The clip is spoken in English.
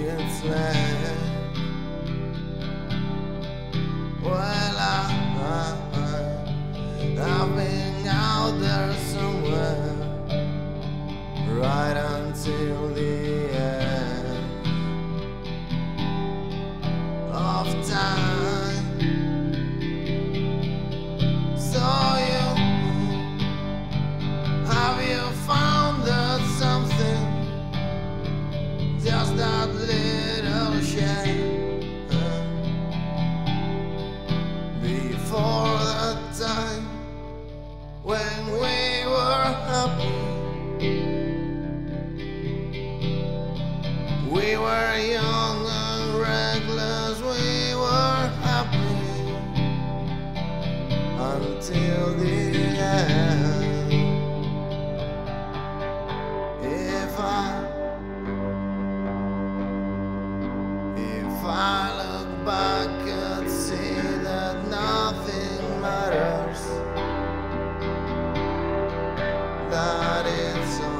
its land. Well, I, I, I've been out there somewhere right until the end when we were happy. We were young and reckless, we were happy until the end. It's it's